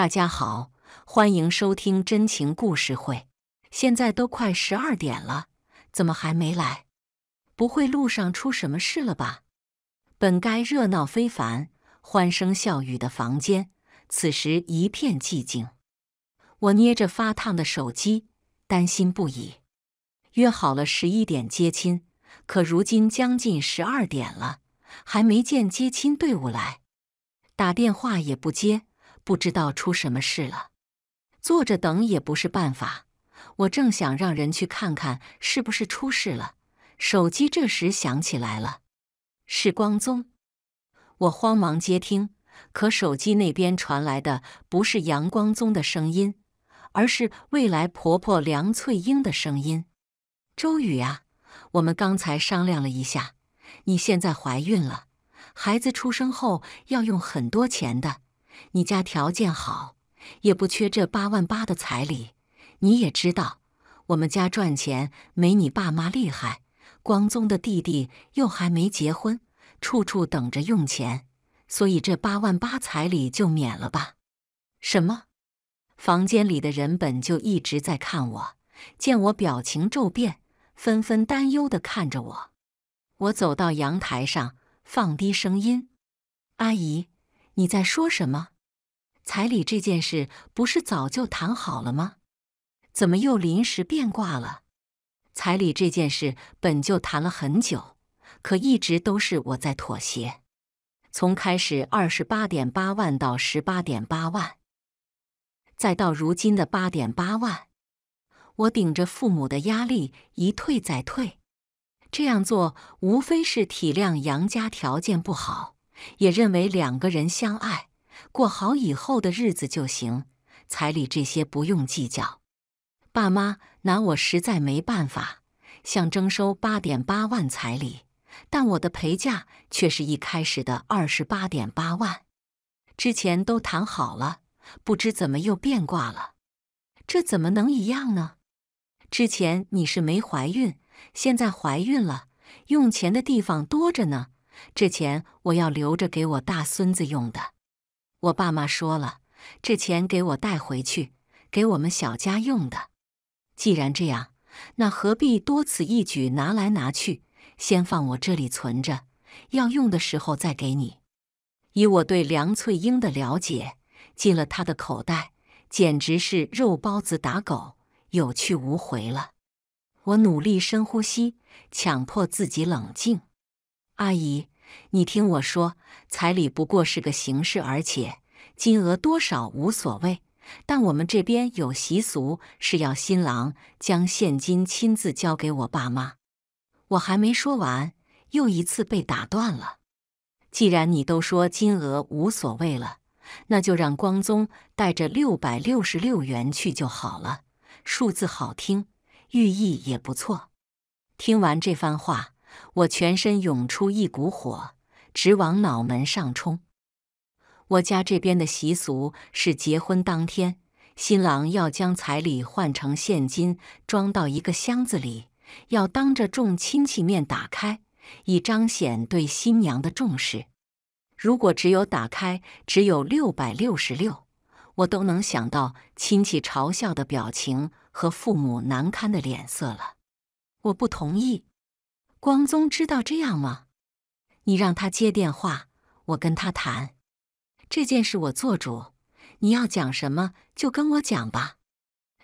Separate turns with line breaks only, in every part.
大家好，欢迎收听真情故事会。现在都快十二点了，怎么还没来？不会路上出什么事了吧？本该热闹非凡、欢声笑语的房间，此时一片寂静。我捏着发烫的手机，担心不已。约好了十一点接亲，可如今将近十二点了，还没见接亲队伍来，打电话也不接。不知道出什么事了，坐着等也不是办法。我正想让人去看看是不是出事了，手机这时响起来了，是光宗。我慌忙接听，可手机那边传来的不是杨光宗的声音，而是未来婆婆梁翠英的声音。周宇啊，我们刚才商量了一下，你现在怀孕了，孩子出生后要用很多钱的。你家条件好，也不缺这八万八的彩礼。你也知道，我们家赚钱没你爸妈厉害。光宗的弟弟又还没结婚，处处等着用钱，所以这八万八彩礼就免了吧。什么？房间里的人本就一直在看我，见我表情骤变，纷纷担忧地看着我。我走到阳台上，放低声音：“阿姨。”你在说什么？彩礼这件事不是早就谈好了吗？怎么又临时变卦了？彩礼这件事本就谈了很久，可一直都是我在妥协。从开始二十八点八万到十八点八万，再到如今的八点八万，我顶着父母的压力一退再退。这样做无非是体谅杨家条件不好。也认为两个人相爱，过好以后的日子就行，彩礼这些不用计较。爸妈拿我实在没办法，想征收八点八万彩礼，但我的陪嫁却是一开始的二十八点八万。之前都谈好了，不知怎么又变卦了，这怎么能一样呢？之前你是没怀孕，现在怀孕了，用钱的地方多着呢。这钱我要留着给我大孙子用的，我爸妈说了，这钱给我带回去，给我们小家用的。既然这样，那何必多此一举拿来拿去？先放我这里存着，要用的时候再给你。以我对梁翠英的了解，进了她的口袋，简直是肉包子打狗，有去无回了。我努力深呼吸，强迫自己冷静。阿姨。你听我说，彩礼不过是个形式，而且金额多少无所谓。但我们这边有习俗，是要新郎将现金亲自交给我爸妈。我还没说完，又一次被打断了。既然你都说金额无所谓了，那就让光宗带着六百六十六元去就好了。数字好听，寓意也不错。听完这番话。我全身涌出一股火，直往脑门上冲。我家这边的习俗是，结婚当天，新郎要将彩礼换成现金，装到一个箱子里，要当着众亲戚面打开，以彰显对新娘的重视。如果只有打开，只有六百六十六，我都能想到亲戚嘲笑的表情和父母难堪的脸色了。我不同意。光宗知道这样吗？你让他接电话，我跟他谈这件事，我做主。你要讲什么就跟我讲吧。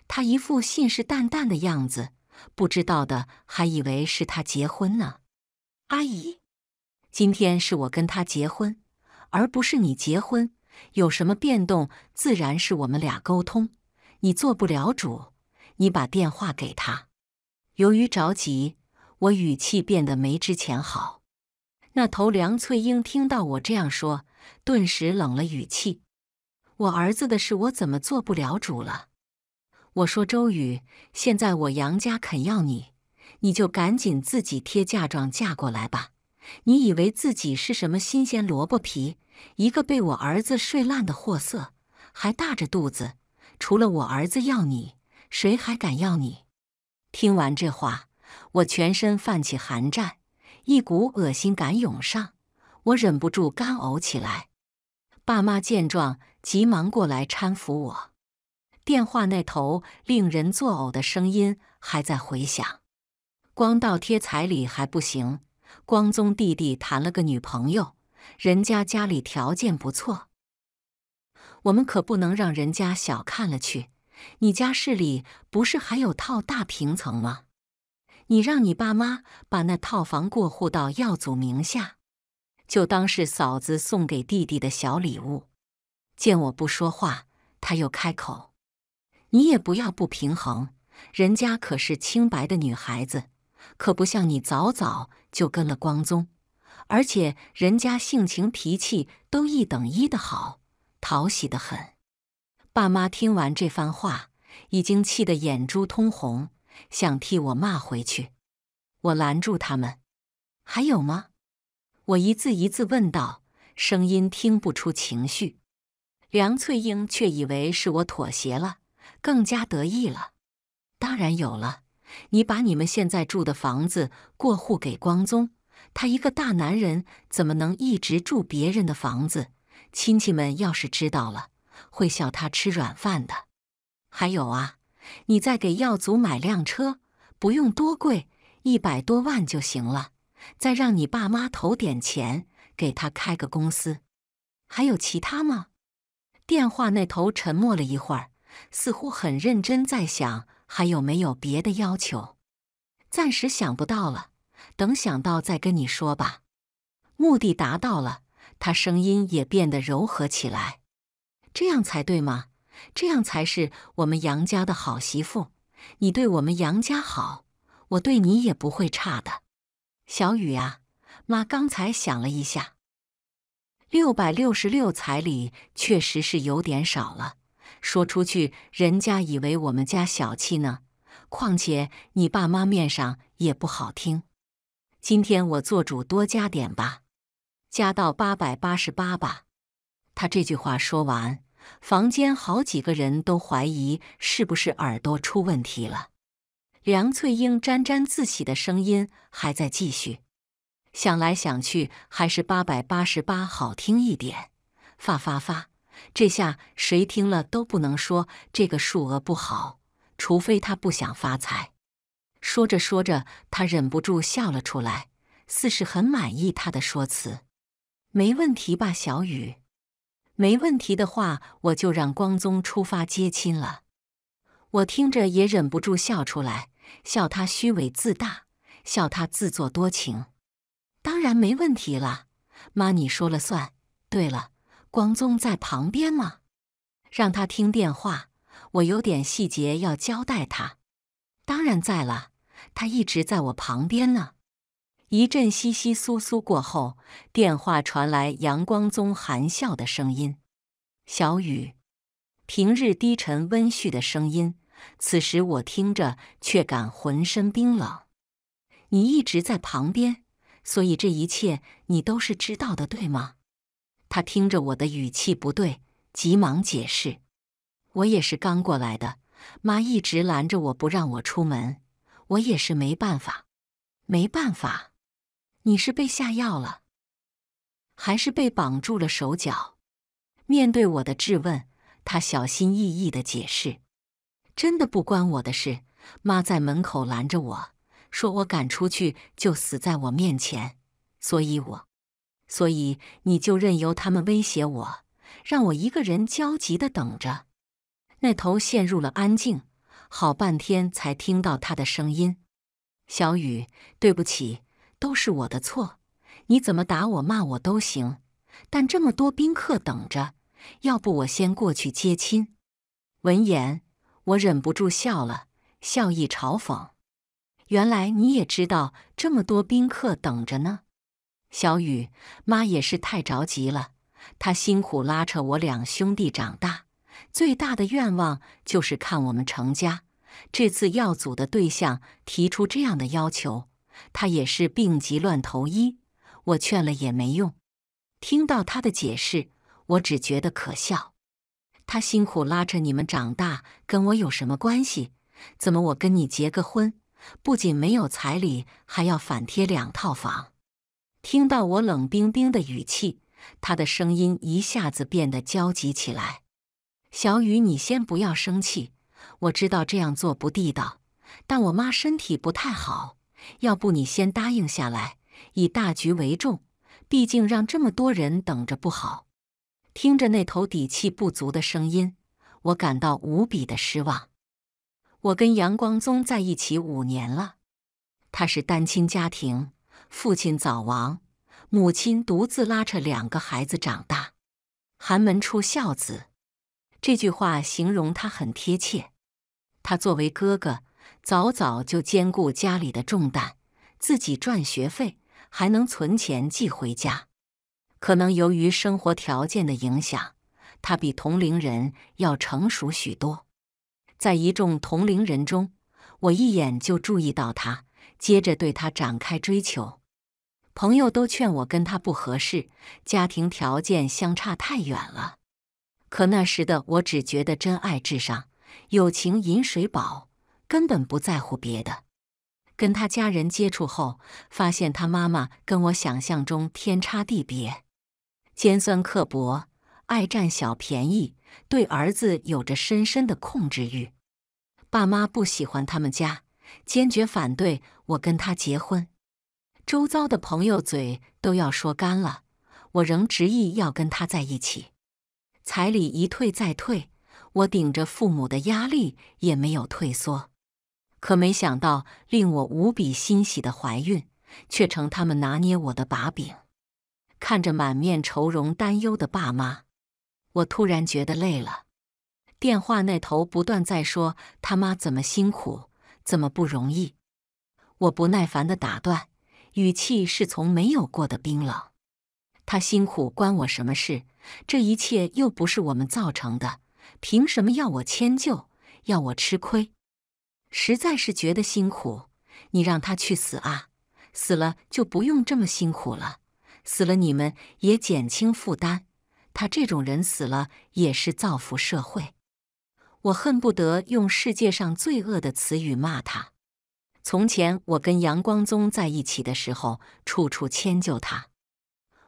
他一副信誓旦旦的样子，不知道的还以为是他结婚呢。阿姨，今天是我跟他结婚，而不是你结婚。有什么变动，自然是我们俩沟通。你做不了主，你把电话给他。由于着急。我语气变得没之前好。那头梁翠英听到我这样说，顿时冷了语气：“我儿子的事，我怎么做不了主了？”我说：“周宇，现在我杨家肯要你，你就赶紧自己贴嫁妆嫁过来吧。你以为自己是什么新鲜萝卜皮？一个被我儿子睡烂的货色，还大着肚子，除了我儿子要你，谁还敢要你？”听完这话。我全身泛起寒战，一股恶心感涌上，我忍不住干呕起来。爸妈见状，急忙过来搀扶我。电话那头令人作呕的声音还在回响。光倒贴彩礼还不行，光宗弟弟谈了个女朋友，人家家里条件不错，我们可不能让人家小看了去。你家市里不是还有套大平层吗？你让你爸妈把那套房过户到耀祖名下，就当是嫂子送给弟弟的小礼物。见我不说话，他又开口：“你也不要不平衡，人家可是清白的女孩子，可不像你早早就跟了光宗，而且人家性情脾气都一等一的好，讨喜的很。”爸妈听完这番话，已经气得眼珠通红。想替我骂回去，我拦住他们。还有吗？我一字一字问道，声音听不出情绪。梁翠英却以为是我妥协了，更加得意了。当然有了，你把你们现在住的房子过户给光宗，他一个大男人怎么能一直住别人的房子？亲戚们要是知道了，会笑他吃软饭的。还有啊。你再给耀祖买辆车，不用多贵，一百多万就行了。再让你爸妈投点钱，给他开个公司。还有其他吗？电话那头沉默了一会儿，似乎很认真在想还有没有别的要求。暂时想不到了，等想到再跟你说吧。目的达到了，他声音也变得柔和起来。这样才对吗？这样才是我们杨家的好媳妇。你对我们杨家好，我对你也不会差的。小雨啊，妈刚才想了一下，六百六十六彩礼确实是有点少了。说出去，人家以为我们家小气呢。况且你爸妈面上也不好听。今天我做主多加点吧，加到八百八十八吧。他这句话说完。房间好几个人都怀疑是不是耳朵出问题了。梁翠英沾沾自喜的声音还在继续。想来想去，还是八百八十八好听一点。发发发！这下谁听了都不能说这个数额不好，除非他不想发财。说着说着，他忍不住笑了出来，似是很满意他的说辞。没问题吧，小雨？没问题的话，我就让光宗出发接亲了。我听着也忍不住笑出来，笑他虚伪自大，笑他自作多情。当然没问题了，妈你说了算。对了，光宗在旁边吗？让他听电话，我有点细节要交代他。当然在了，他一直在我旁边呢。一阵窸窸窣窣过后，电话传来杨光宗含笑的声音：“小雨。”平日低沉温煦的声音，此时我听着却感浑身冰冷。你一直在旁边，所以这一切你都是知道的，对吗？他听着我的语气不对，急忙解释：“我也是刚过来的，妈一直拦着我不让我出门，我也是没办法，没办法。”你是被下药了，还是被绑住了手脚？面对我的质问，他小心翼翼的解释：“真的不关我的事，妈在门口拦着我，说我赶出去就死在我面前，所以我，所以你就任由他们威胁我，让我一个人焦急的等着。”那头陷入了安静，好半天才听到他的声音：“小雨，对不起。”都是我的错，你怎么打我骂我都行，但这么多宾客等着，要不我先过去接亲。闻言，我忍不住笑了，笑意嘲讽：“原来你也知道这么多宾客等着呢。”小雨妈也是太着急了，她辛苦拉扯我两兄弟长大，最大的愿望就是看我们成家。这次耀祖的对象提出这样的要求。他也是病急乱投医，我劝了也没用。听到他的解释，我只觉得可笑。他辛苦拉扯你们长大，跟我有什么关系？怎么我跟你结个婚，不仅没有彩礼，还要反贴两套房？听到我冷冰冰的语气，他的声音一下子变得焦急起来。小雨，你先不要生气，我知道这样做不地道，但我妈身体不太好，要不你先答应下来，以大局为重，毕竟让这么多人等着不好。听着那头底气不足的声音，我感到无比的失望。我跟杨光宗在一起五年了，他是单亲家庭，父亲早亡，母亲独自拉扯两个孩子长大，寒门出孝子。这句话形容他很贴切。他作为哥哥，早早就兼顾家里的重担，自己赚学费，还能存钱寄回家。可能由于生活条件的影响，他比同龄人要成熟许多。在一众同龄人中，我一眼就注意到他，接着对他展开追求。朋友都劝我跟他不合适，家庭条件相差太远了。可那时的我只觉得真爱至上，友情饮水饱，根本不在乎别的。跟他家人接触后，发现他妈妈跟我想象中天差地别，尖酸刻薄，爱占小便宜，对儿子有着深深的控制欲。爸妈不喜欢他们家，坚决反对我跟他结婚。周遭的朋友嘴都要说干了，我仍执意要跟他在一起。彩礼一退再退，我顶着父母的压力也没有退缩。可没想到，令我无比欣喜的怀孕，却成他们拿捏我的把柄。看着满面愁容、担忧的爸妈，我突然觉得累了。电话那头不断在说他妈怎么辛苦，怎么不容易。我不耐烦的打断，语气是从没有过的冰冷。他辛苦关我什么事？这一切又不是我们造成的，凭什么要我迁就，要我吃亏？实在是觉得辛苦，你让他去死啊！死了就不用这么辛苦了，死了你们也减轻负担。他这种人死了也是造福社会。我恨不得用世界上最恶的词语骂他。从前我跟杨光宗在一起的时候，处处迁就他。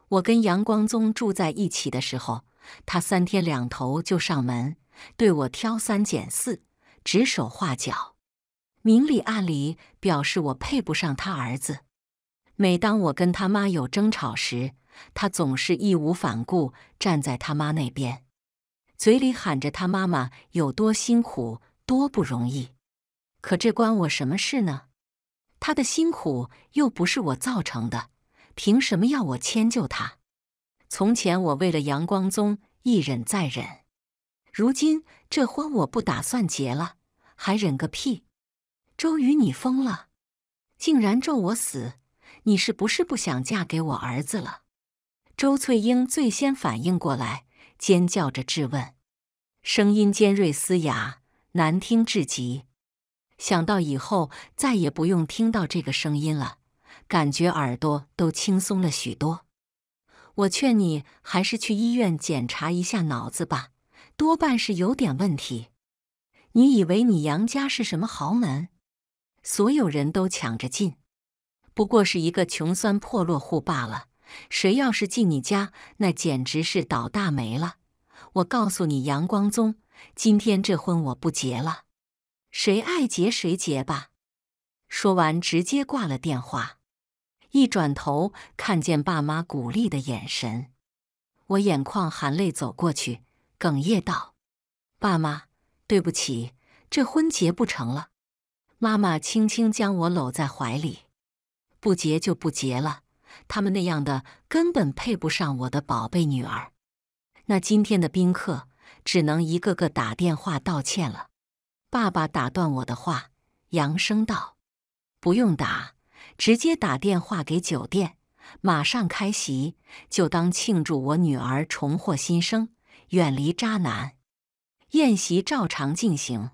我跟杨光宗住在一起的时候，他三天两头就上门，对我挑三拣四，指手画脚，明里暗里表示我配不上他儿子。每当我跟他妈有争吵时，他总是义无反顾站在他妈那边，嘴里喊着他妈妈有多辛苦、多不容易。可这关我什么事呢？他的辛苦又不是我造成的。凭什么要我迁就他？从前我为了杨光宗一忍再忍，如今这婚我不打算结了，还忍个屁！周瑜，你疯了，竟然咒我死！你是不是不想嫁给我儿子了？周翠英最先反应过来，尖叫着质问，声音尖锐嘶哑，难听至极。想到以后再也不用听到这个声音了。感觉耳朵都轻松了许多。我劝你还是去医院检查一下脑子吧，多半是有点问题。你以为你杨家是什么豪门？所有人都抢着进，不过是一个穷酸破落户罢了。谁要是进你家，那简直是倒大霉了。我告诉你，杨光宗，今天这婚我不结了，谁爱结谁结吧。说完，直接挂了电话。一转头，看见爸妈鼓励的眼神，我眼眶含泪走过去，哽咽道：“爸妈，对不起，这婚结不成了。”妈妈轻轻将我搂在怀里：“不结就不结了，他们那样的根本配不上我的宝贝女儿。”那今天的宾客只能一个个打电话道歉了。爸爸打断我的话，扬声道：“不用打。”直接打电话给酒店，马上开席，就当庆祝我女儿重获新生，远离渣男。宴席照常进行。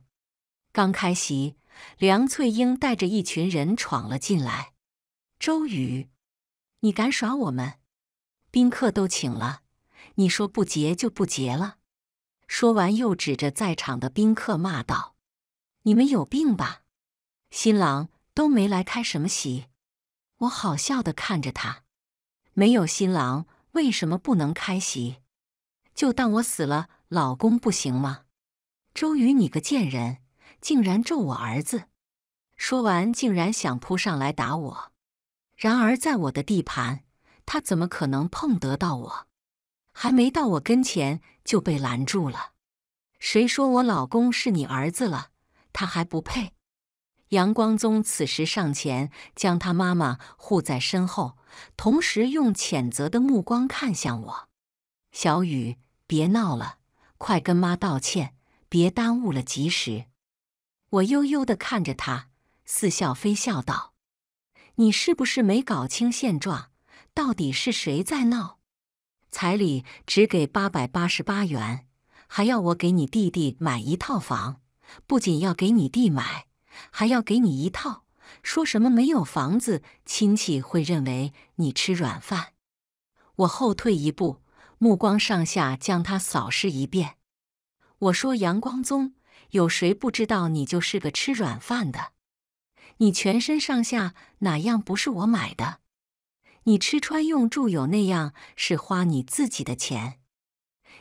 刚开席，梁翠英带着一群人闯了进来。周宇，你敢耍我们？宾客都请了，你说不结就不结了。说完，又指着在场的宾客骂道：“你们有病吧？新郎都没来开什么席？”我好笑的看着他，没有新郎，为什么不能开席？就当我死了，老公不行吗？周瑜，你个贱人，竟然咒我儿子！说完，竟然想扑上来打我。然而，在我的地盘，他怎么可能碰得到我？还没到我跟前，就被拦住了。谁说我老公是你儿子了？他还不配！杨光宗此时上前，将他妈妈护在身后，同时用谴责的目光看向我：“小雨，别闹了，快跟妈道歉，别耽误了吉时。”我悠悠的看着他，似笑非笑道：“你是不是没搞清现状？到底是谁在闹？彩礼只给八百八十八元，还要我给你弟弟买一套房，不仅要给你弟买。”还要给你一套，说什么没有房子，亲戚会认为你吃软饭。我后退一步，目光上下将他扫视一遍。我说：“杨光宗，有谁不知道你就是个吃软饭的？你全身上下哪样不是我买的？你吃穿用住有那样是花你自己的钱？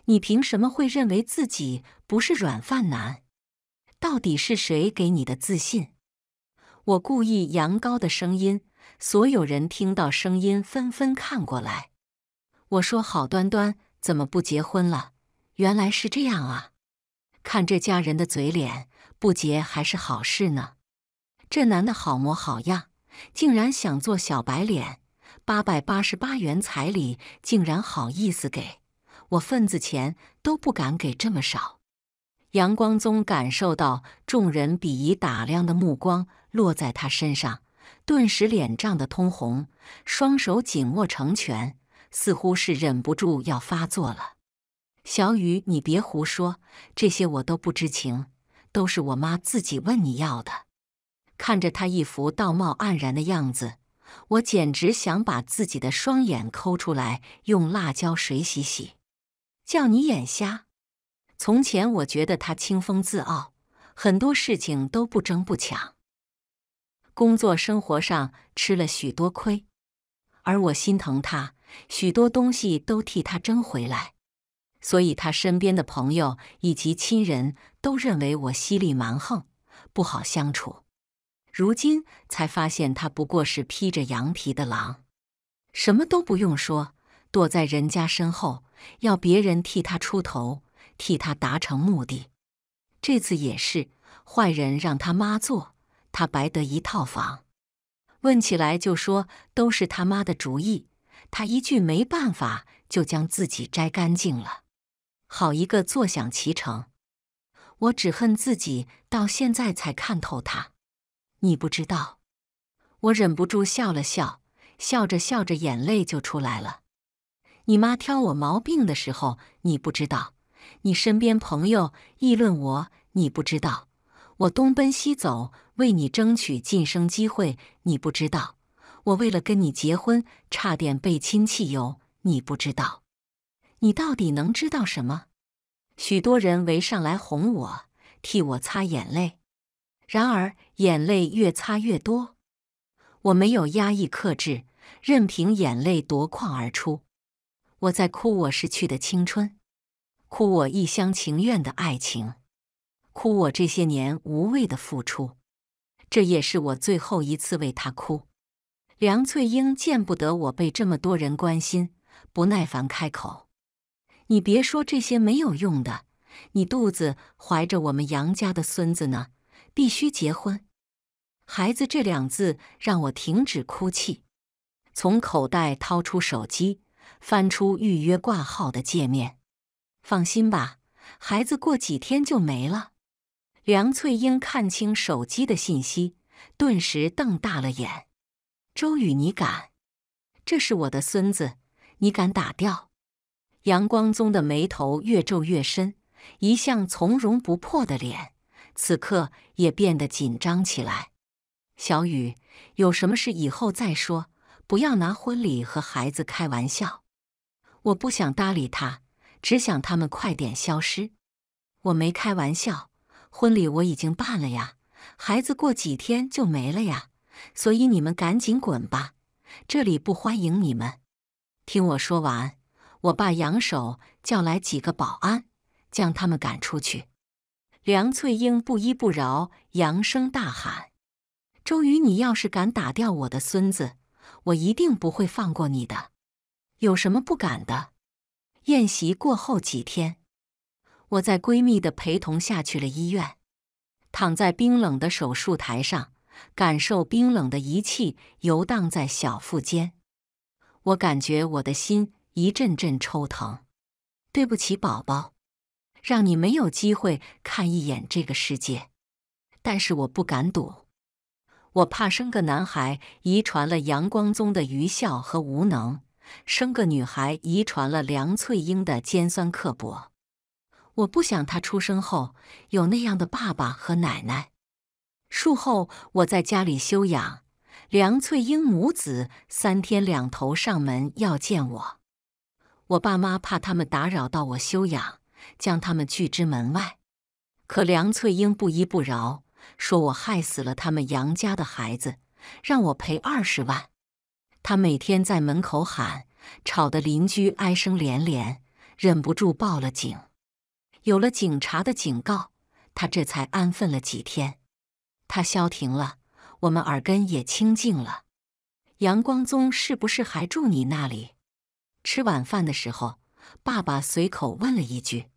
你凭什么会认为自己不是软饭男？”到底是谁给你的自信？我故意扬高的声音，所有人听到声音纷纷看过来。我说：“好端端怎么不结婚了？原来是这样啊！看这家人的嘴脸，不结还是好事呢。这男的好模好样，竟然想做小白脸。八百八十八元彩礼，竟然好意思给我份子钱都不敢给这么少。”杨光宗感受到众人鄙夷打量的目光落在他身上，顿时脸涨得通红，双手紧握成拳，似乎是忍不住要发作了。小雨，你别胡说，这些我都不知情，都是我妈自己问你要的。看着他一副道貌岸然的样子，我简直想把自己的双眼抠出来，用辣椒水洗洗，叫你眼瞎。从前我觉得他清风自傲，很多事情都不争不抢，工作生活上吃了许多亏，而我心疼他，许多东西都替他争回来，所以他身边的朋友以及亲人都认为我犀利蛮横，不好相处。如今才发现他不过是披着羊皮的狼，什么都不用说，躲在人家身后，要别人替他出头。替他达成目的，这次也是坏人让他妈做，他白得一套房。问起来就说都是他妈的主意，他一句没办法就将自己摘干净了。好一个坐享其成！我只恨自己到现在才看透他。你不知道，我忍不住笑了笑，笑着笑着眼泪就出来了。你妈挑我毛病的时候，你不知道。你身边朋友议论我，你不知道；我东奔西走为你争取晋升机会，你不知道；我为了跟你结婚，差点被亲戚有，你不知道。你到底能知道什么？许多人围上来哄我，替我擦眼泪，然而眼泪越擦越多。我没有压抑克制，任凭眼泪夺眶而出。我在哭我逝去的青春。哭我一厢情愿的爱情，哭我这些年无谓的付出，这也是我最后一次为他哭。梁翠英见不得我被这么多人关心，不耐烦开口：“你别说这些没有用的，你肚子怀着我们杨家的孙子呢，必须结婚。”孩子这两字让我停止哭泣，从口袋掏出手机，翻出预约挂号的界面。放心吧，孩子过几天就没了。梁翠英看清手机的信息，顿时瞪大了眼。周宇，你敢？这是我的孙子，你敢打掉？杨光宗的眉头越皱越深，一向从容不迫的脸，此刻也变得紧张起来。小雨，有什么事以后再说，不要拿婚礼和孩子开玩笑。我不想搭理他。只想他们快点消失。我没开玩笑，婚礼我已经办了呀，孩子过几天就没了呀，所以你们赶紧滚吧，这里不欢迎你们。听我说完，我爸扬手叫来几个保安，将他们赶出去。梁翠英不依不饶，扬声大喊：“周瑜，你要是敢打掉我的孙子，我一定不会放过你的！有什么不敢的？”宴席过后几天，我在闺蜜的陪同下去了医院，躺在冰冷的手术台上，感受冰冷的仪器游荡在小腹间。我感觉我的心一阵阵抽疼。对不起，宝宝，让你没有机会看一眼这个世界。但是我不敢赌，我怕生个男孩遗传了阳光宗的愚孝和无能。生个女孩，遗传了梁翠英的尖酸刻薄。我不想她出生后有那样的爸爸和奶奶。术后我在家里休养，梁翠英母子三天两头上门要见我。我爸妈怕他们打扰到我休养，将他们拒之门外。可梁翠英不依不饶，说我害死了他们杨家的孩子，让我赔二十万。他每天在门口喊，吵得邻居哀声连连，忍不住报了警。有了警察的警告，他这才安分了几天。他消停了，我们耳根也清静了。阳光宗是不是还住你那里？吃晚饭的时候，爸爸随口问了一句：“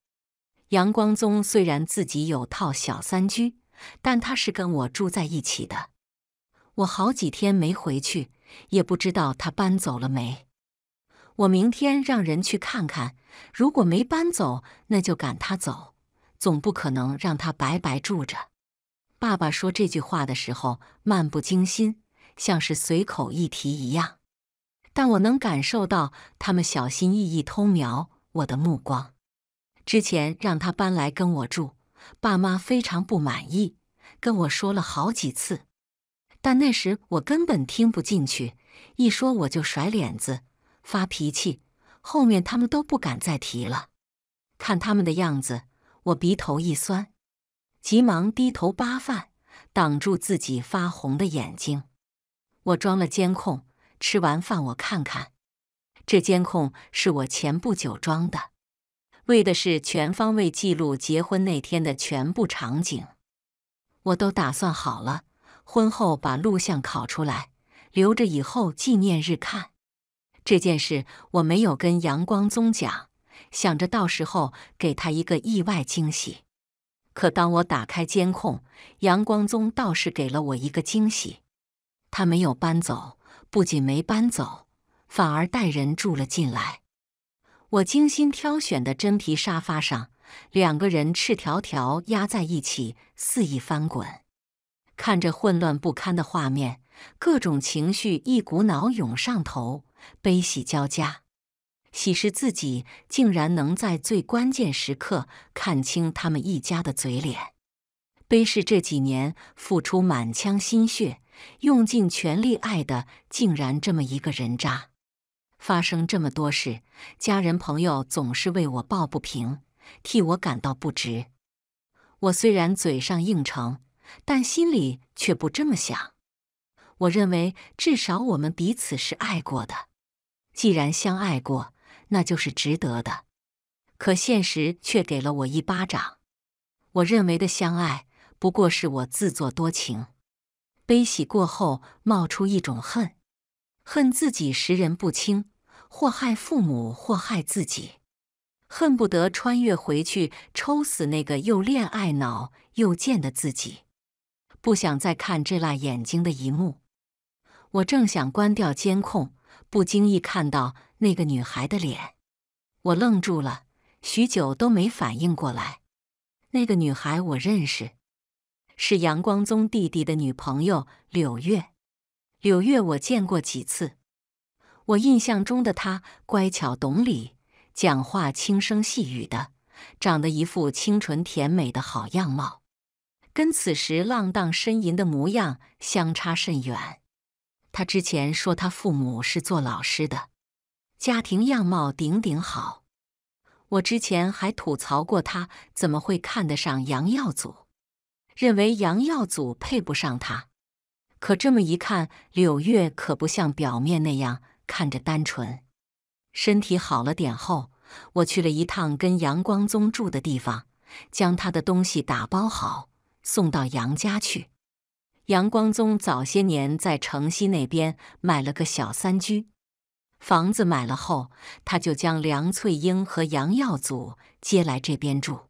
杨光宗虽然自己有套小三居，但他是跟我住在一起的。我好几天没回去。”也不知道他搬走了没。我明天让人去看看，如果没搬走，那就赶他走。总不可能让他白白住着。爸爸说这句话的时候漫不经心，像是随口一提一样。但我能感受到他们小心翼翼偷瞄我的目光。之前让他搬来跟我住，爸妈非常不满意，跟我说了好几次。但那时我根本听不进去，一说我就甩脸子、发脾气，后面他们都不敢再提了。看他们的样子，我鼻头一酸，急忙低头扒饭，挡住自己发红的眼睛。我装了监控，吃完饭我看看，这监控是我前不久装的，为的是全方位记录结婚那天的全部场景。我都打算好了。婚后把录像拷出来，留着以后纪念日看。这件事我没有跟杨光宗讲，想着到时候给他一个意外惊喜。可当我打开监控，杨光宗倒是给了我一个惊喜：他没有搬走，不仅没搬走，反而带人住了进来。我精心挑选的真皮沙发上，两个人赤条条压在一起，肆意翻滚。看着混乱不堪的画面，各种情绪一股脑涌上头，悲喜交加。喜是自己竟然能在最关键时刻看清他们一家的嘴脸；悲是这几年付出满腔心血、用尽全力爱的，竟然这么一个人渣。发生这么多事，家人朋友总是为我抱不平，替我感到不值。我虽然嘴上应承。但心里却不这么想。我认为，至少我们彼此是爱过的。既然相爱过，那就是值得的。可现实却给了我一巴掌。我认为的相爱，不过是我自作多情。悲喜过后，冒出一种恨，恨自己识人不清，祸害父母，祸害自己，恨不得穿越回去，抽死那个又恋爱脑又贱的自己。不想再看这辣眼睛的一幕，我正想关掉监控，不经意看到那个女孩的脸，我愣住了，许久都没反应过来。那个女孩我认识，是杨光宗弟弟的女朋友柳月。柳月我见过几次，我印象中的她乖巧懂礼，讲话轻声细语的，长得一副清纯甜美的好样貌。跟此时浪荡呻吟的模样相差甚远。他之前说他父母是做老师的，家庭样貌顶顶好。我之前还吐槽过他怎么会看得上杨耀祖，认为杨耀祖配不上他。可这么一看，柳月可不像表面那样看着单纯。身体好了点后，我去了一趟跟杨光宗住的地方，将他的东西打包好，送到杨家去。杨光宗早些年在城西那边买了个小三居，房子买了后，他就将梁翠英和杨耀祖接来这边住。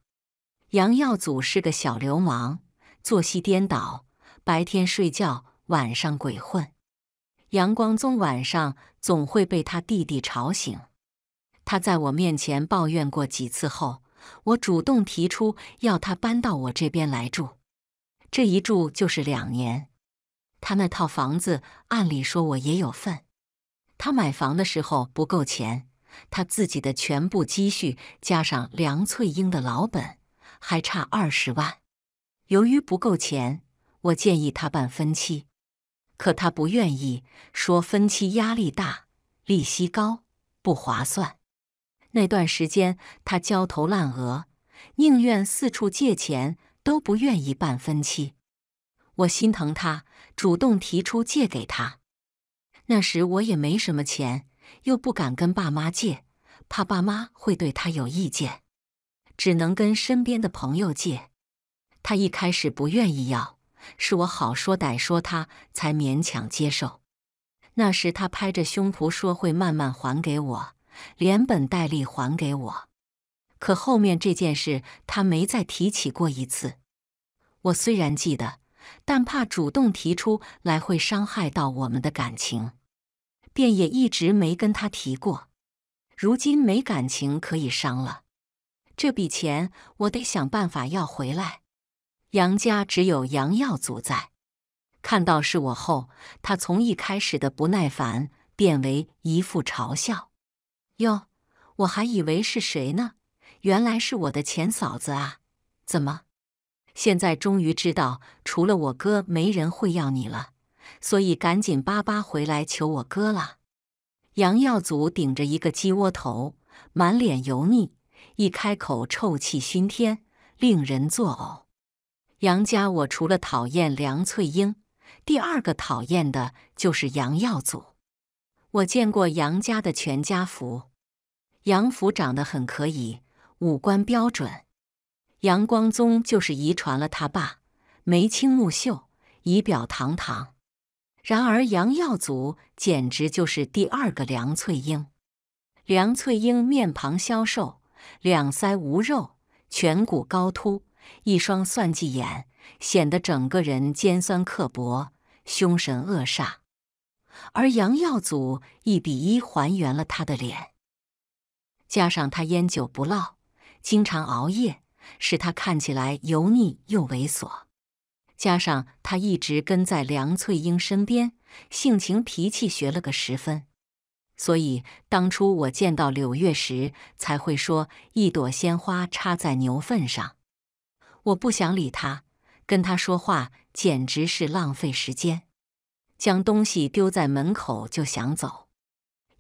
杨耀祖是个小流氓，作息颠倒，白天睡觉，晚上鬼混。杨光宗晚上总会被他弟弟吵醒，他在我面前抱怨过几次后，我主动提出要他搬到我这边来住。这一住就是两年。他那套房子按理说我也有份。他买房的时候不够钱，他自己的全部积蓄加上梁翠英的老本，还差二十万。由于不够钱，我建议他办分期。可他不愿意，说分期压力大，利息高，不划算。那段时间他焦头烂额，宁愿四处借钱，都不愿意办分期。我心疼他，主动提出借给他。那时我也没什么钱，又不敢跟爸妈借，怕爸妈会对他有意见，只能跟身边的朋友借。他一开始不愿意要。是我好说歹说，他才勉强接受。那时他拍着胸脯说会慢慢还给我，连本带利还给我。可后面这件事他没再提起过一次。我虽然记得，但怕主动提出来会伤害到我们的感情，便也一直没跟他提过。如今没感情可以伤了，这笔钱我得想办法要回来。杨家只有杨耀祖在，看到是我后，他从一开始的不耐烦变为一副嘲笑。哟，我还以为是谁呢，原来是我的前嫂子啊！怎么，现在终于知道除了我哥没人会要你了，所以赶紧巴巴回来求我哥了。杨耀祖顶着一个鸡窝头，满脸油腻，一开口臭气熏天，令人作呕。杨家，我除了讨厌梁翠英，第二个讨厌的就是杨耀祖。我见过杨家的全家福，杨福长得很可以，五官标准。杨光宗就是遗传了他爸，眉清目秀，仪表堂堂。然而杨耀祖简直就是第二个梁翠英。梁翠英面庞消瘦，两腮无肉，颧骨高凸。一双算计眼，显得整个人尖酸刻薄、凶神恶煞，而杨耀祖一比一还原了他的脸。加上他烟酒不落，经常熬夜，使他看起来油腻又猥琐。加上他一直跟在梁翠英身边，性情脾气学了个十分，所以当初我见到柳月时，才会说一朵鲜花插在牛粪上。我不想理他，跟他说话简直是浪费时间。将东西丢在门口就想走，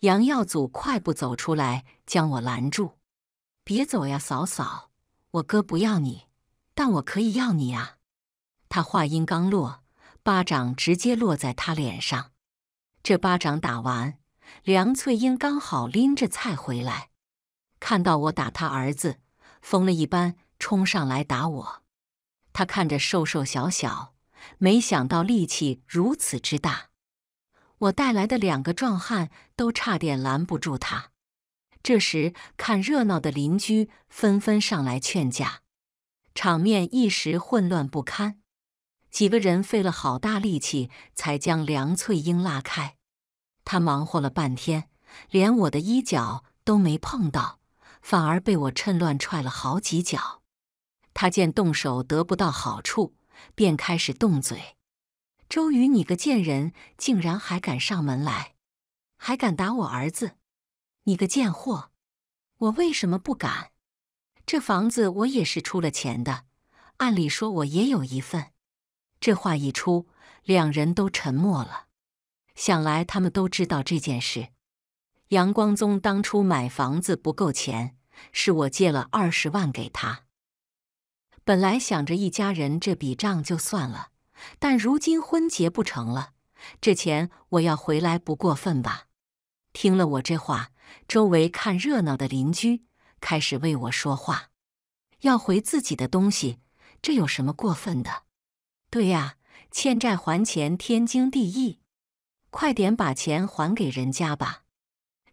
杨耀祖快步走出来将我拦住：“别走呀，嫂嫂，我哥不要你，但我可以要你啊！”他话音刚落，巴掌直接落在他脸上。这巴掌打完，梁翠英刚好拎着菜回来，看到我打他儿子，疯了一般。冲上来打我，他看着瘦瘦小小，没想到力气如此之大。我带来的两个壮汉都差点拦不住他。这时，看热闹的邻居纷纷上来劝架，场面一时混乱不堪。几个人费了好大力气才将梁翠英拉开。他忙活了半天，连我的衣角都没碰到，反而被我趁乱踹了好几脚。他见动手得不到好处，便开始动嘴：“周瑜，你个贱人，竟然还敢上门来，还敢打我儿子！你个贱货！我为什么不敢？这房子我也是出了钱的，按理说我也有一份。”这话一出，两人都沉默了。想来他们都知道这件事。杨光宗当初买房子不够钱，是我借了二十万给他。本来想着一家人这笔账就算了，但如今婚结不成了，这钱我要回来不过分吧？听了我这话，周围看热闹的邻居开始为我说话，要回自己的东西，这有什么过分的？对呀，欠债还钱天经地义，快点把钱还给人家吧。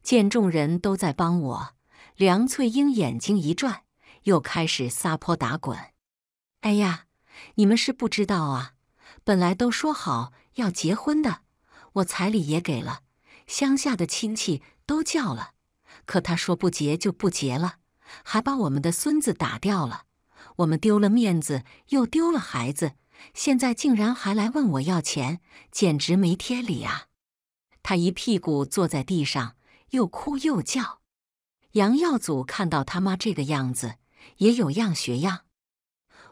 见众人都在帮我，梁翠英眼睛一转，又开始撒泼打滚。哎呀，你们是不知道啊，本来都说好要结婚的，我彩礼也给了，乡下的亲戚都叫了，可他说不结就不结了，还把我们的孙子打掉了，我们丢了面子，又丢了孩子。现在竟然还来问我要钱，简直没天理啊！他一屁股坐在地上，又哭又叫。杨耀祖看到他妈这个样子，也有样学样。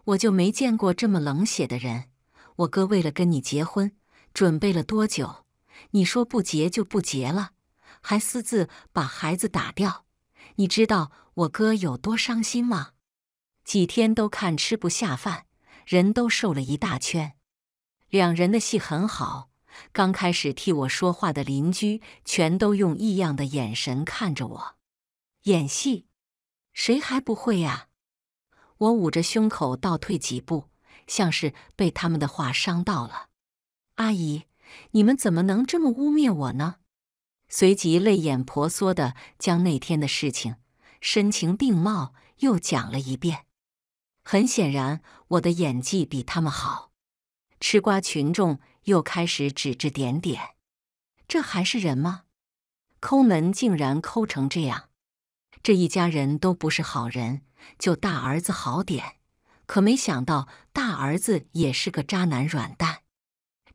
我就没见过这么冷血的人。我哥为了跟你结婚，准备了多久？你说不结就不结了，还私自把孩子打掉。你知道我哥有多伤心吗？几天都看吃不下饭。人都瘦了一大圈，两人的戏很好。刚开始替我说话的邻居，全都用异样的眼神看着我。演戏，谁还不会呀？我捂着胸口倒退几步，像是被他们的话伤到了。阿姨，你们怎么能这么污蔑我呢？随即泪眼婆娑的将那天的事情声情并茂又讲了一遍。很显然，我的演技比他们好。吃瓜群众又开始指指点点：“这还是人吗？抠门竟然抠成这样！这一家人都不是好人，就大儿子好点，可没想到大儿子也是个渣男软蛋。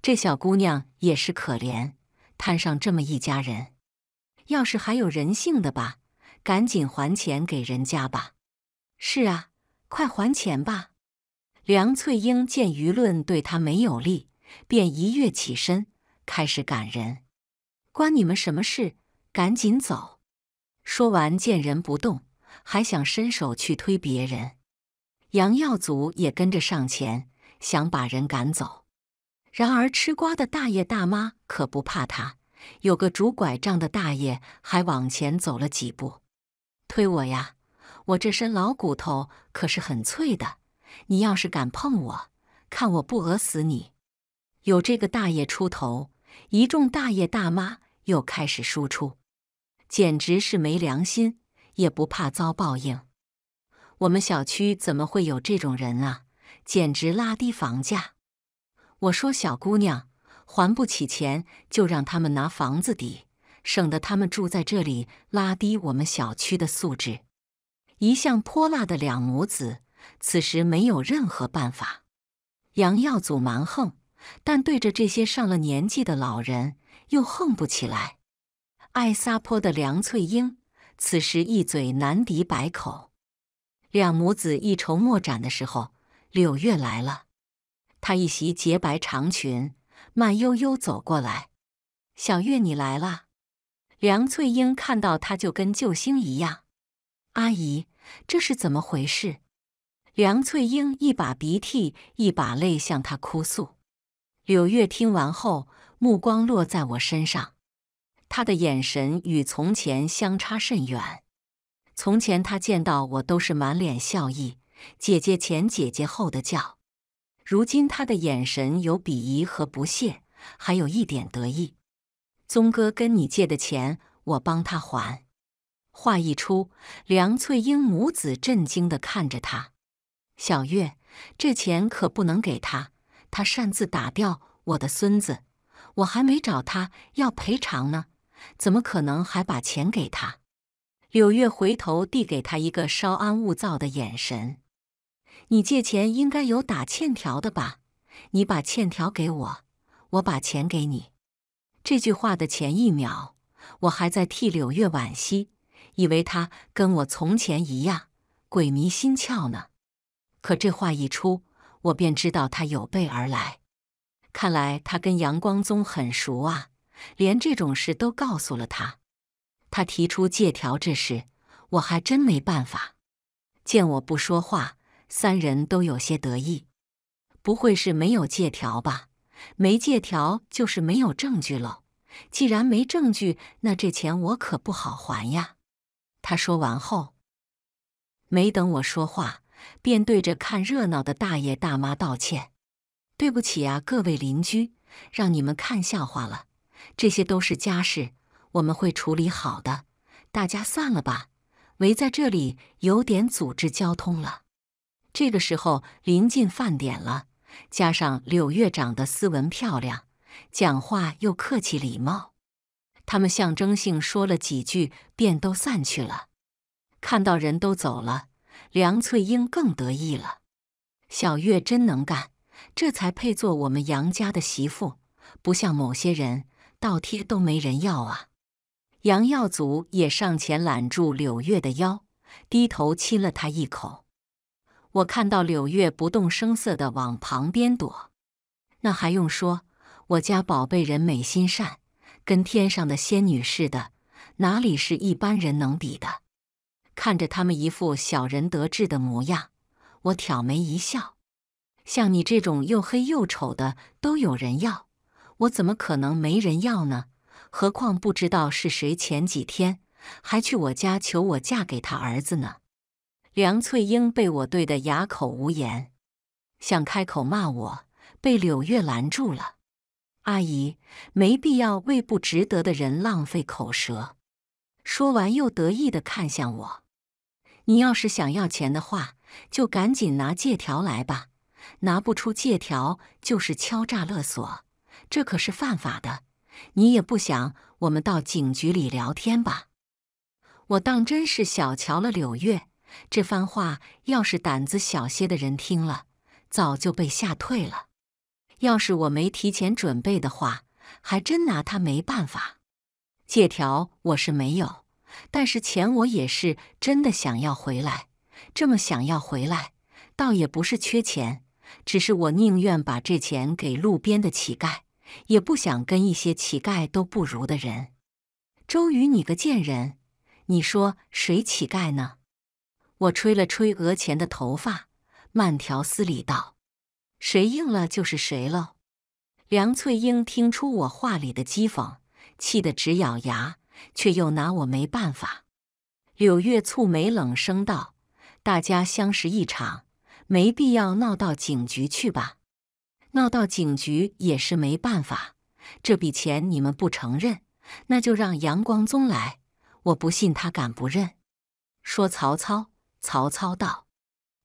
这小姑娘也是可怜，摊上这么一家人。要是还有人性的吧，赶紧还钱给人家吧。是啊。”快还钱吧！梁翠英见舆论对她没有利，便一跃起身，开始赶人。关你们什么事？赶紧走！说完，见人不动，还想伸手去推别人。杨耀祖也跟着上前，想把人赶走。然而吃瓜的大爷大妈可不怕他，有个拄拐杖的大爷还往前走了几步，推我呀！我这身老骨头可是很脆的，你要是敢碰我，看我不讹死你！有这个大爷出头，一众大爷大妈又开始输出，简直是没良心，也不怕遭报应。我们小区怎么会有这种人啊？简直拉低房价！我说小姑娘，还不起钱就让他们拿房子抵，省得他们住在这里拉低我们小区的素质。一向泼辣的两母子，此时没有任何办法。杨耀祖蛮横，但对着这些上了年纪的老人又横不起来。爱撒泼的梁翠英，此时一嘴难敌百口。两母子一筹莫展的时候，柳月来了。她一袭洁白长裙，慢悠悠走过来：“小月，你来了。”梁翠英看到她，就跟救星一样。阿姨，这是怎么回事？梁翠英一把鼻涕一把泪向她哭诉。柳月听完后，目光落在我身上，他的眼神与从前相差甚远。从前他见到我都是满脸笑意，姐姐前姐姐后的叫，如今他的眼神有鄙夷和不屑，还有一点得意。宗哥跟你借的钱，我帮他还。话一出，梁翠英母子震惊地看着他。小月，这钱可不能给他，他擅自打掉我的孙子，我还没找他要赔偿呢，怎么可能还把钱给他？柳月回头递给他一个稍安勿躁的眼神。你借钱应该有打欠条的吧？你把欠条给我，我把钱给你。这句话的前一秒，我还在替柳月惋惜。以为他跟我从前一样鬼迷心窍呢，可这话一出，我便知道他有备而来。看来他跟阳光宗很熟啊，连这种事都告诉了他。他提出借条这事，我还真没办法。见我不说话，三人都有些得意。不会是没有借条吧？没借条就是没有证据喽。既然没证据，那这钱我可不好还呀。他说完后，没等我说话，便对着看热闹的大爷大妈道歉：“对不起啊，各位邻居，让你们看笑话了。这些都是家事，我们会处理好的。大家散了吧，围在这里有点阻滞交通了。”这个时候临近饭点了，加上柳月长得斯文漂亮，讲话又客气礼貌。他们象征性说了几句，便都散去了。看到人都走了，梁翠英更得意了。小月真能干，这才配做我们杨家的媳妇，不像某些人倒贴都没人要啊。杨耀祖也上前揽住柳月的腰，低头亲了她一口。我看到柳月不动声色地往旁边躲，那还用说？我家宝贝人美心善。跟天上的仙女似的，哪里是一般人能比的？看着他们一副小人得志的模样，我挑眉一笑。像你这种又黑又丑的都有人要，我怎么可能没人要呢？何况不知道是谁前几天还去我家求我嫁给他儿子呢？梁翠英被我怼得哑口无言，想开口骂我，被柳月拦住了。阿姨，没必要为不值得的人浪费口舌。说完，又得意地看向我：“你要是想要钱的话，就赶紧拿借条来吧。拿不出借条，就是敲诈勒索，这可是犯法的。你也不想我们到警局里聊天吧？”我当真是小瞧了柳月，这番话要是胆子小些的人听了，早就被吓退了。要是我没提前准备的话，还真拿他没办法。借条我是没有，但是钱我也是真的想要回来。这么想要回来，倒也不是缺钱，只是我宁愿把这钱给路边的乞丐，也不想跟一些乞丐都不如的人。周瑜，你个贱人，你说谁乞丐呢？我吹了吹额前的头发，慢条斯理道。谁应了就是谁喽。梁翠英听出我话里的讥讽，气得直咬牙，却又拿我没办法。柳月蹙眉，冷声道：“大家相识一场，没必要闹到警局去吧？闹到警局也是没办法。这笔钱你们不承认，那就让杨光宗来，我不信他敢不认。”说曹操，曹操道：“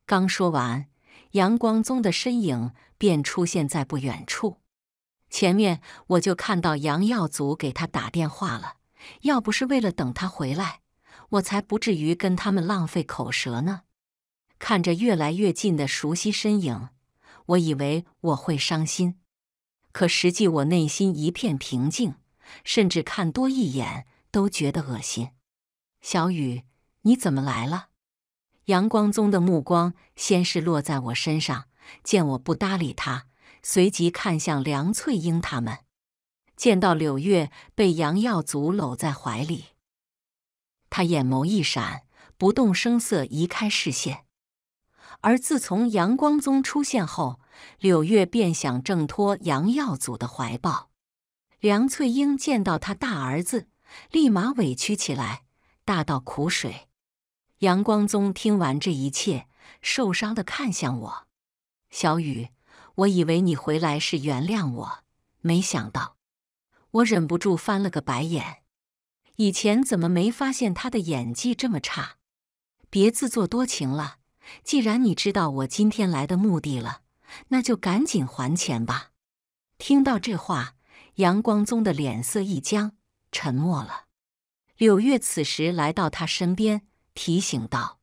刚说完。”杨光宗的身影便出现在不远处，前面我就看到杨耀祖给他打电话了。要不是为了等他回来，我才不至于跟他们浪费口舌呢。看着越来越近的熟悉身影，我以为我会伤心，可实际我内心一片平静，甚至看多一眼都觉得恶心。小雨，你怎么来了？杨光宗的目光先是落在我身上，见我不搭理他，随即看向梁翠英他们，见到柳月被杨耀祖搂在怀里，他眼眸一闪，不动声色移开视线。而自从杨光宗出现后，柳月便想挣脱杨耀祖的怀抱。梁翠英见到他大儿子，立马委屈起来，大倒苦水。杨光宗听完这一切，受伤的看向我：“小雨，我以为你回来是原谅我，没想到。”我忍不住翻了个白眼。以前怎么没发现他的演技这么差？别自作多情了。既然你知道我今天来的目的了，那就赶紧还钱吧。听到这话，杨光宗的脸色一僵，沉默了。柳月此时来到他身边。提醒道：“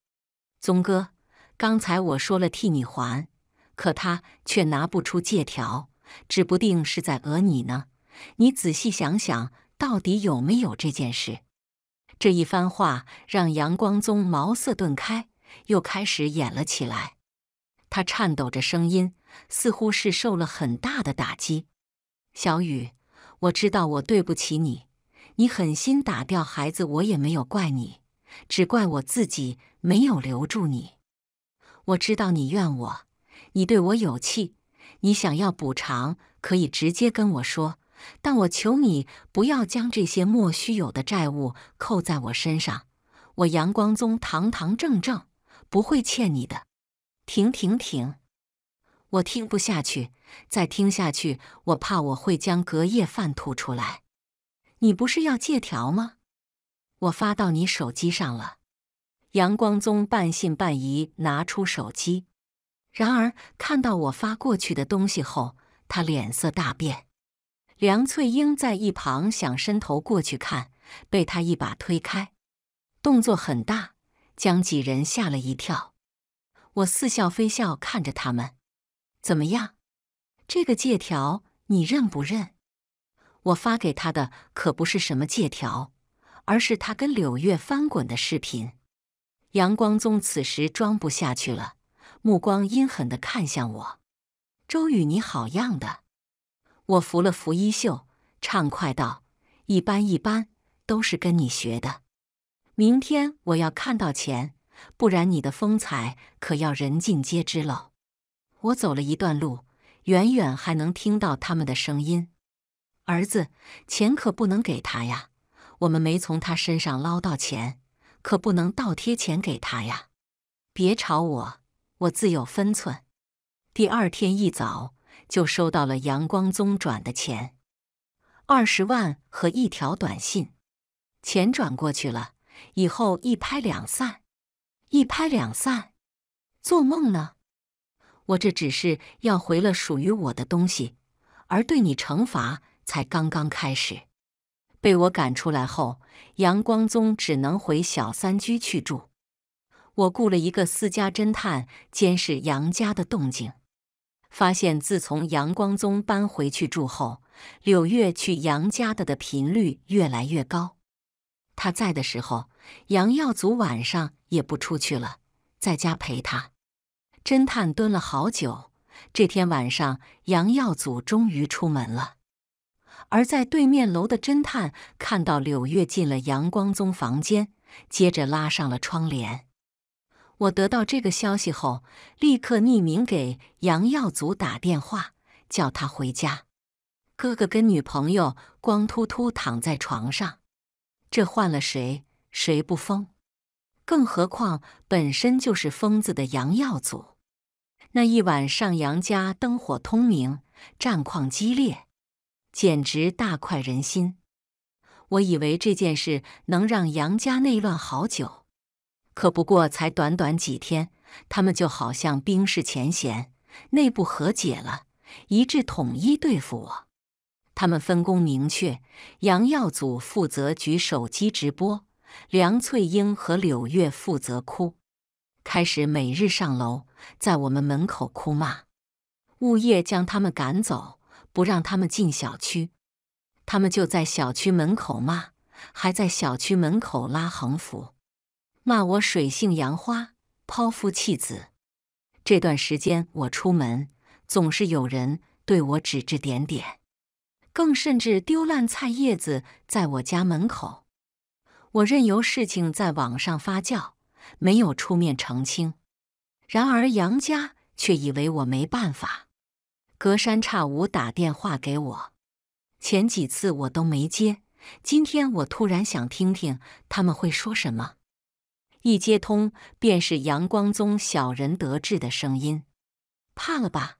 宗哥，刚才我说了替你还，可他却拿不出借条，指不定是在讹你呢。你仔细想想，到底有没有这件事？”这一番话让杨光宗茅塞顿开，又开始演了起来。他颤抖着声音，似乎是受了很大的打击：“小雨，我知道我对不起你，你狠心打掉孩子，我也没有怪你。”只怪我自己没有留住你。我知道你怨我，你对我有气，你想要补偿，可以直接跟我说，但我求你不要将这些莫须有的债务扣在我身上。我阳光宗堂堂正正，不会欠你的。停停停！我听不下去，再听下去，我怕我会将隔夜饭吐出来。你不是要借条吗？我发到你手机上了。杨光宗半信半疑拿出手机，然而看到我发过去的东西后，他脸色大变。梁翠英在一旁想伸头过去看，被他一把推开，动作很大，将几人吓了一跳。我似笑非笑看着他们，怎么样？这个借条你认不认？我发给他的可不是什么借条，而是他跟柳月翻滚的视频。杨光宗此时装不下去了，目光阴狠地看向我：“周宇，你好样的！”我扶了扶衣袖，畅快道：“一般一般，都是跟你学的。明天我要看到钱，不然你的风采可要人尽皆知喽。”我走了一段路，远远还能听到他们的声音：“儿子，钱可不能给他呀，我们没从他身上捞到钱。”可不能倒贴钱给他呀！别吵我，我自有分寸。第二天一早就收到了阳光宗转的钱，二十万和一条短信，钱转过去了，以后一拍两散，一拍两散，做梦呢！我这只是要回了属于我的东西，而对你惩罚才刚刚开始。被我赶出来后，杨光宗只能回小三居去住。我雇了一个私家侦探监视杨家的动静，发现自从杨光宗搬回去住后，柳月去杨家的的频率越来越高。他在的时候，杨耀祖晚上也不出去了，在家陪他。侦探蹲了好久，这天晚上，杨耀祖终于出门了。而在对面楼的侦探看到柳月进了阳光宗房间，接着拉上了窗帘。我得到这个消息后，立刻匿名给杨耀祖打电话，叫他回家。哥哥跟女朋友光秃秃躺在床上，这换了谁谁不疯？更何况本身就是疯子的杨耀祖。那一晚上，杨家灯火通明，战况激烈。简直大快人心！我以为这件事能让杨家内乱好久，可不过才短短几天，他们就好像冰释前嫌，内部和解了，一致统一对付我。他们分工明确，杨耀祖负责举手机直播，梁翠英和柳月负责哭，开始每日上楼，在我们门口哭骂，物业将他们赶走。不让他们进小区，他们就在小区门口骂，还在小区门口拉横幅，骂我水性杨花、抛夫弃子。这段时间我出门，总是有人对我指指点点，更甚至丢烂菜叶子在我家门口。我任由事情在网上发酵，没有出面澄清。然而杨家却以为我没办法。隔三差五打电话给我，前几次我都没接。今天我突然想听听他们会说什么，一接通便是阳光宗小人得志的声音：“怕了吧？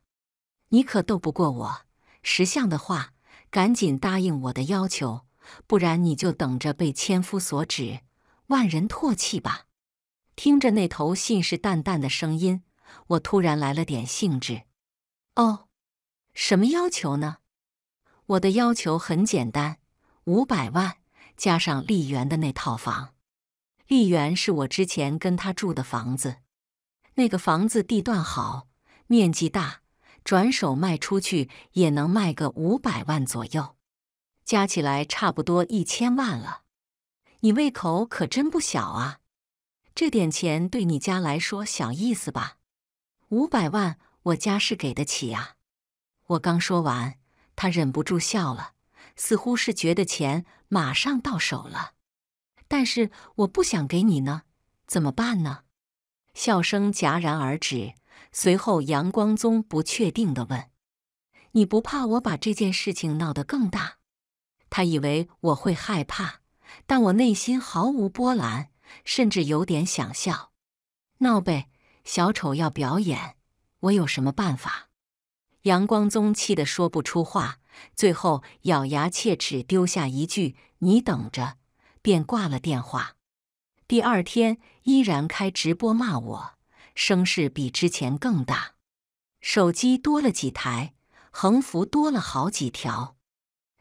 你可斗不过我。识相的话，赶紧答应我的要求，不然你就等着被千夫所指，万人唾弃吧。”听着那头信誓旦旦的声音，我突然来了点兴致。哦。什么要求呢？我的要求很简单，五百万加上丽媛的那套房。丽媛是我之前跟她住的房子，那个房子地段好，面积大，转手卖出去也能卖个五百万左右，加起来差不多一千万了。你胃口可真不小啊！这点钱对你家来说小意思吧？五百万，我家是给得起呀。我刚说完，他忍不住笑了，似乎是觉得钱马上到手了。但是我不想给你呢，怎么办呢？笑声戛然而止，随后阳光宗不确定的问：“你不怕我把这件事情闹得更大？他以为我会害怕，但我内心毫无波澜，甚至有点想笑。闹呗，小丑要表演，我有什么办法？杨光宗气得说不出话，最后咬牙切齿丢下一句：“你等着。”便挂了电话。第二天依然开直播骂我，声势比之前更大，手机多了几台，横幅多了好几条，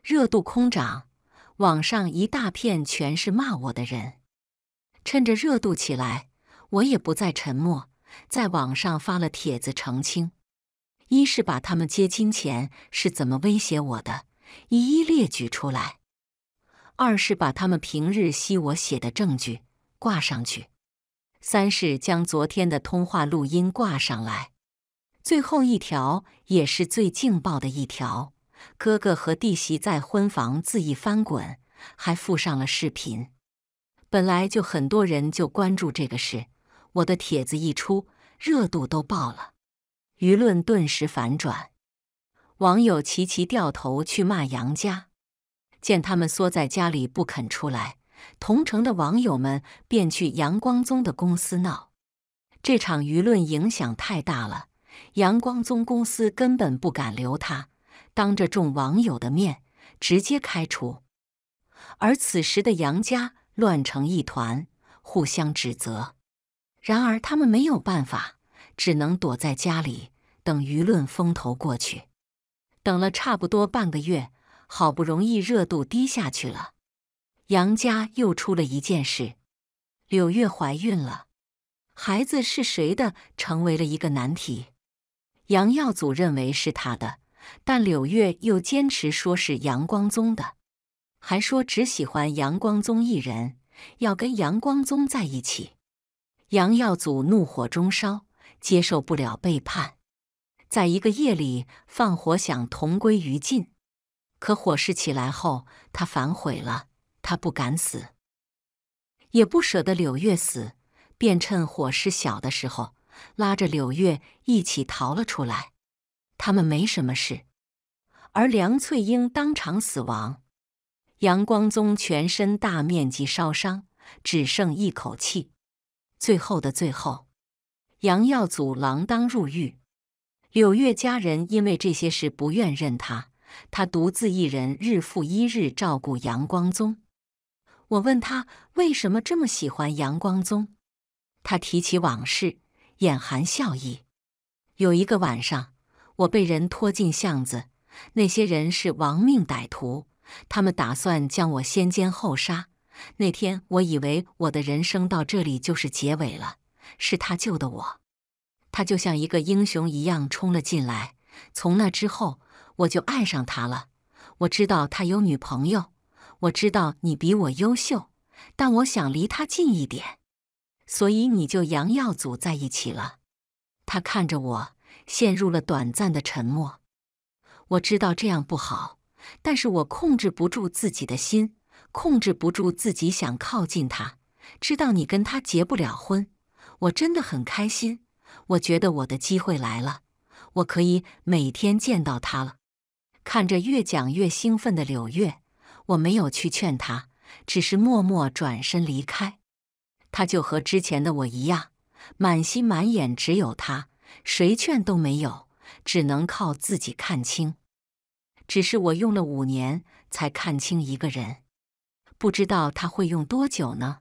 热度空涨，网上一大片全是骂我的人。趁着热度起来，我也不再沉默，在网上发了帖子澄清。一是把他们接金钱是怎么威胁我的，一一列举出来；二是把他们平日吸我血的证据挂上去；三是将昨天的通话录音挂上来。最后一条也是最劲爆的一条：哥哥和弟媳在婚房恣意翻滚，还附上了视频。本来就很多人就关注这个事，我的帖子一出，热度都爆了。舆论顿时反转，网友齐齐掉头去骂杨家。见他们缩在家里不肯出来，同城的网友们便去杨光宗的公司闹。这场舆论影响太大了，杨光宗公司根本不敢留他，当着众网友的面直接开除。而此时的杨家乱成一团，互相指责。然而他们没有办法。只能躲在家里等舆论风头过去，等了差不多半个月，好不容易热度低下去了。杨家又出了一件事：柳月怀孕了，孩子是谁的成为了一个难题。杨耀祖认为是他的，但柳月又坚持说是杨光宗的，还说只喜欢杨光宗一人，要跟杨光宗在一起。杨耀祖怒火中烧。接受不了背叛，在一个夜里放火想同归于尽，可火势起来后，他反悔了。他不敢死，也不舍得柳月死，便趁火势小的时候，拉着柳月一起逃了出来。他们没什么事，而梁翠英当场死亡，杨光宗全身大面积烧伤，只剩一口气。最后的最后。杨耀祖锒铛入狱，柳月家人因为这些事不愿认他，他独自一人日复一日照顾杨光宗。我问他为什么这么喜欢杨光宗，他提起往事，眼含笑意。有一个晚上，我被人拖进巷子，那些人是亡命歹徒，他们打算将我先奸后杀。那天我以为我的人生到这里就是结尾了。是他救的我，他就像一个英雄一样冲了进来。从那之后，我就爱上他了。我知道他有女朋友，我知道你比我优秀，但我想离他近一点，所以你就杨耀祖在一起了。他看着我，陷入了短暂的沉默。我知道这样不好，但是我控制不住自己的心，控制不住自己想靠近他。知道你跟他结不了婚。我真的很开心，我觉得我的机会来了，我可以每天见到他了。看着越讲越兴奋的柳月，我没有去劝他，只是默默转身离开。他就和之前的我一样，满心满眼只有他，谁劝都没有，只能靠自己看清。只是我用了五年才看清一个人，不知道他会用多久呢？